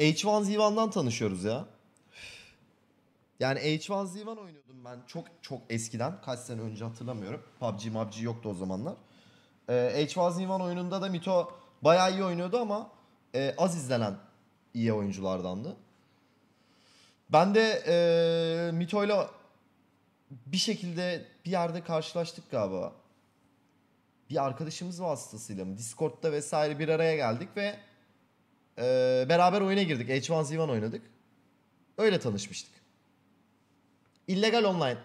H1Z1'dan tanışıyoruz ya. Yani H1Z1 oynuyordum ben çok çok eskiden. Kaç sene önce hatırlamıyorum. PUBG, MUBG yoktu o zamanlar. Ee, H1Z1 oyununda da Mito bayağı iyi oynuyordu ama e, az izlenen iyi oyunculardandı. Ben de e, Mito'yla bir şekilde bir yerde karşılaştık galiba. Bir arkadaşımız vasıtasıyla mı? Discord'da vesaire bir araya geldik ve e, beraber oyuna girdik. H1Z1 oynadık. Öyle tanışmıştık. İllegal online.